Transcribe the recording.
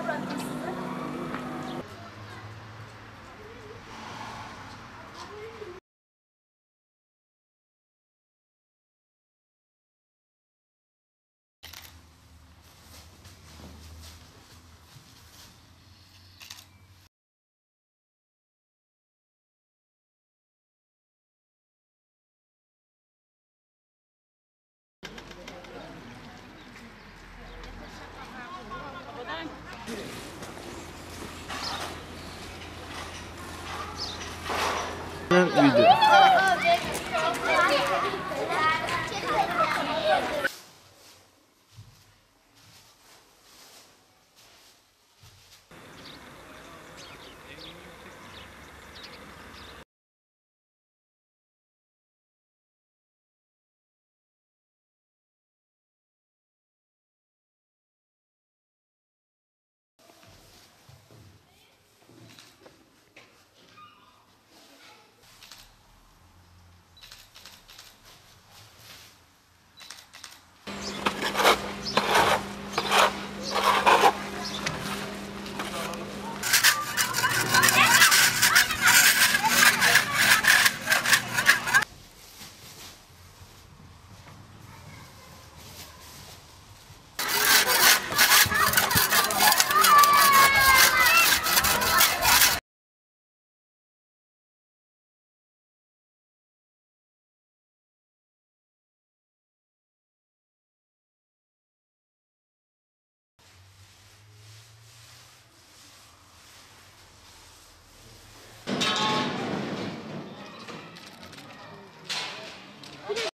vibrant We did.